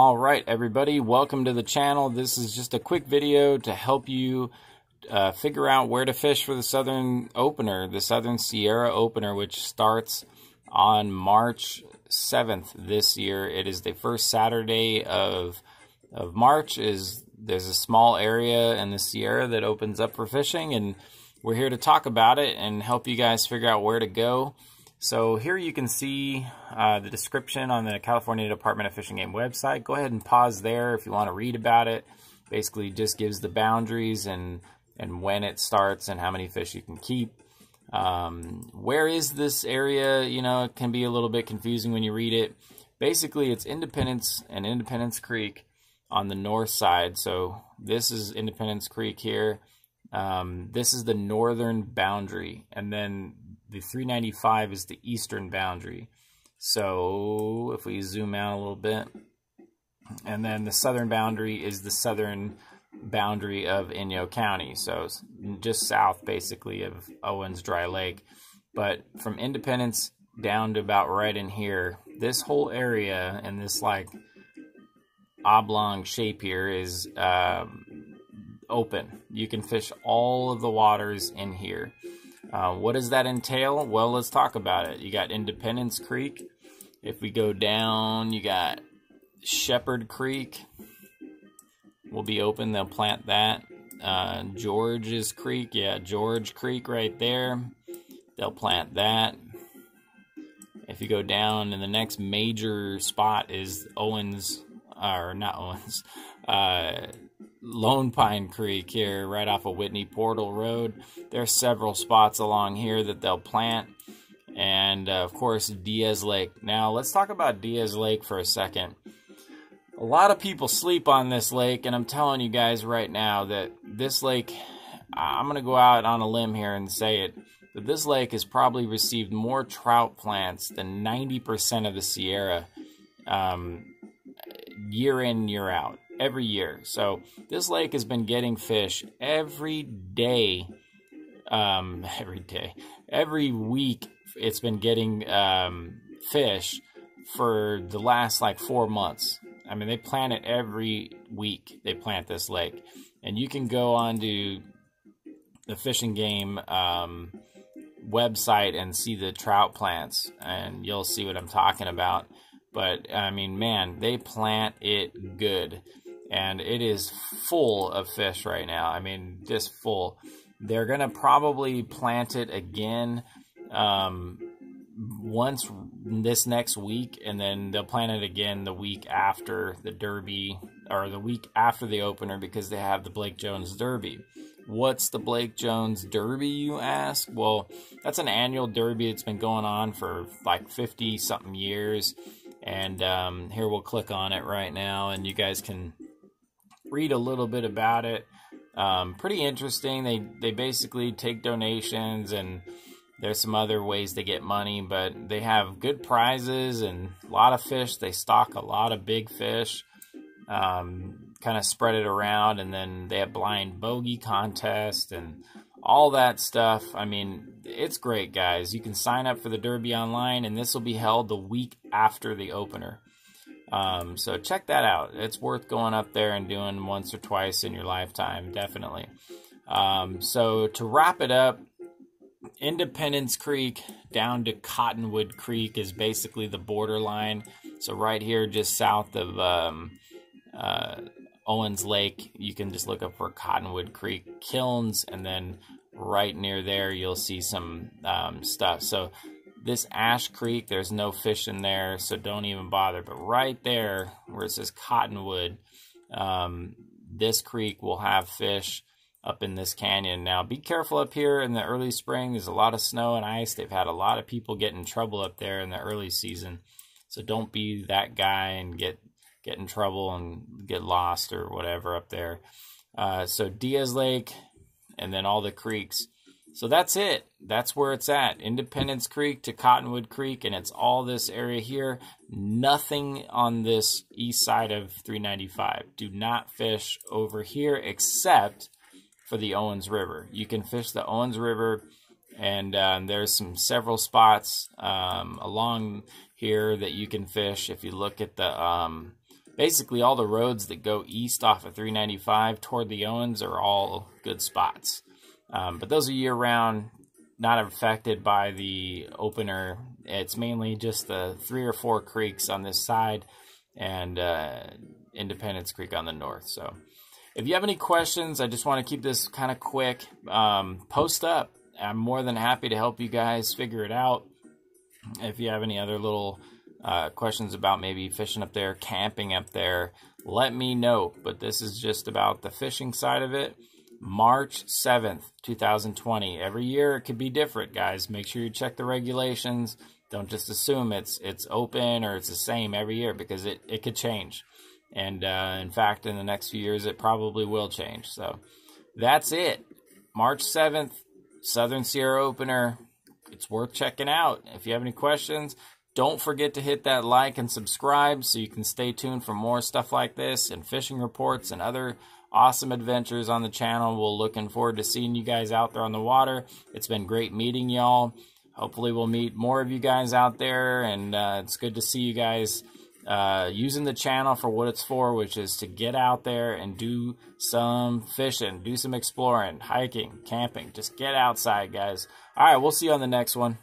All right, everybody, welcome to the channel. This is just a quick video to help you uh, figure out where to fish for the Southern Opener, the Southern Sierra Opener, which starts on March 7th this year. It is the first Saturday of of March. Is there's a small area in the Sierra that opens up for fishing, and we're here to talk about it and help you guys figure out where to go. So here you can see uh, the description on the California Department of Fish and Game website. Go ahead and pause there if you want to read about it. Basically just gives the boundaries and, and when it starts and how many fish you can keep. Um, where is this area? You know, it can be a little bit confusing when you read it. Basically, it's Independence and Independence Creek on the north side. So this is Independence Creek here. Um, this is the northern boundary. And then the 395 is the eastern boundary. So if we zoom out a little bit, and then the southern boundary is the southern boundary of Inyo County. So just south basically of Owens Dry Lake. But from Independence down to about right in here, this whole area and this like oblong shape here is um, open. You can fish all of the waters in here. Uh, what does that entail? Well, let's talk about it. You got Independence Creek. If we go down, you got Shepherd Creek. Will be open. They'll plant that. Uh, George's Creek. Yeah, George Creek right there. They'll plant that. If you go down, and the next major spot is Owens, or not Owens, uh, Lone Pine Creek here, right off of Whitney Portal Road. There's several spots along here that they'll plant. And, uh, of course, Diaz Lake. Now, let's talk about Diaz Lake for a second. A lot of people sleep on this lake, and I'm telling you guys right now that this lake, I'm going to go out on a limb here and say it, that this lake has probably received more trout plants than 90% of the Sierra um, year in, year out every year. So this lake has been getting fish every day, um, every day, every week. It's been getting um, fish for the last like four months. I mean, they plant it every week. They plant this lake, and you can go on to the fishing game um, website and see the trout plants, and you'll see what I'm talking about. But I mean, man, they plant it good and it is full of fish right now. I mean, just full. They're going to probably plant it again um, once this next week, and then they'll plant it again the week after the Derby or the week after the opener because they have the Blake Jones Derby. What's the Blake Jones Derby, you ask? Well, that's an annual derby that's been going on for like 50 something years. And um, here we'll click on it right now, and you guys can read a little bit about it. Um, pretty interesting. They they basically take donations and there's some other ways to get money, but they have good prizes and a lot of fish. They stock a lot of big fish, um, kind of spread it around, and then they have blind bogey contest and all that stuff. I mean, it's great, guys. You can sign up for the Derby online, and this will be held the week after the opener. Um, so check that out. It's worth going up there and doing once or twice in your lifetime, definitely. Um, so to wrap it up, Independence Creek down to Cottonwood Creek is basically the borderline. So right here, just south of um, uh, Owens Lake, you can just look up for Cottonwood Creek kilns, and then right near there, you'll see some um, stuff. So this Ash Creek, there's no fish in there, so don't even bother. But right there, where it says Cottonwood, um, this creek will have fish up in this canyon. Now, be careful up here in the early spring. There's a lot of snow and ice. They've had a lot of people get in trouble up there in the early season. So don't be that guy and get get in trouble and get lost or whatever up there. Uh, so Diaz Lake and then all the creeks so that's it. That's where it's at. Independence Creek to Cottonwood Creek, and it's all this area here. Nothing on this east side of 395. Do not fish over here except for the Owens River. You can fish the Owens River, and um, there's some several spots um, along here that you can fish. If you look at the um, basically all the roads that go east off of 395 toward the Owens are all good spots. Um, but those are year round, not affected by the opener. It's mainly just the three or four creeks on this side and uh, Independence Creek on the north. So if you have any questions, I just want to keep this kind of quick. Um, post up. I'm more than happy to help you guys figure it out. If you have any other little uh, questions about maybe fishing up there, camping up there, let me know. But this is just about the fishing side of it. March 7th, 2020. Every year it could be different, guys. Make sure you check the regulations. Don't just assume it's it's open or it's the same every year because it, it could change. And uh, in fact, in the next few years, it probably will change. So that's it. March 7th, Southern Sierra Opener. It's worth checking out. If you have any questions, don't forget to hit that like and subscribe so you can stay tuned for more stuff like this and fishing reports and other awesome adventures on the channel. We're looking forward to seeing you guys out there on the water. It's been great meeting y'all. Hopefully we'll meet more of you guys out there, and uh, it's good to see you guys uh, using the channel for what it's for, which is to get out there and do some fishing, do some exploring, hiking, camping. Just get outside, guys. All right, we'll see you on the next one.